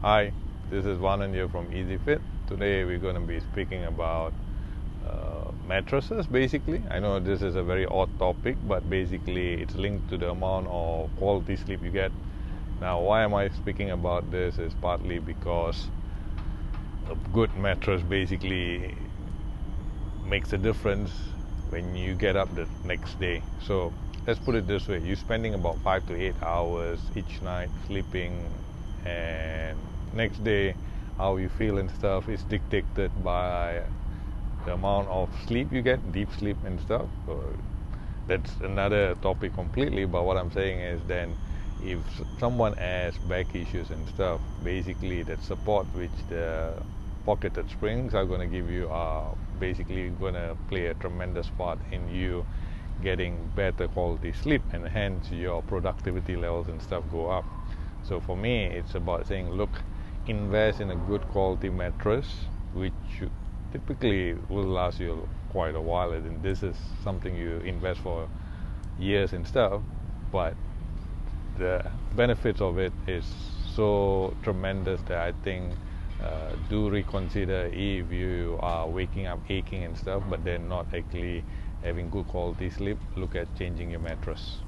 Hi, this is Vanan here from EzFit. Today we're going to be speaking about uh, mattresses basically. I know this is a very odd topic, but basically it's linked to the amount of quality sleep you get. Now, why am I speaking about this? Is partly because a good mattress basically makes a difference when you get up the next day. So, let's put it this way you're spending about five to eight hours each night sleeping and next day how you feel and stuff is dictated by the amount of sleep you get deep sleep and stuff. That's another topic completely but what i'm saying is then if someone has back issues and stuff basically that support which the pocketed springs are going to give you are basically going to play a tremendous part in you getting better quality sleep and hence your productivity levels and stuff go up so for me, it's about saying, look, invest in a good quality mattress, which typically will last you quite a while. And this is something you invest for years and stuff, but the benefits of it is so tremendous that I think uh, do reconsider if you are waking up aching and stuff, but then not actually having good quality sleep. Look at changing your mattress.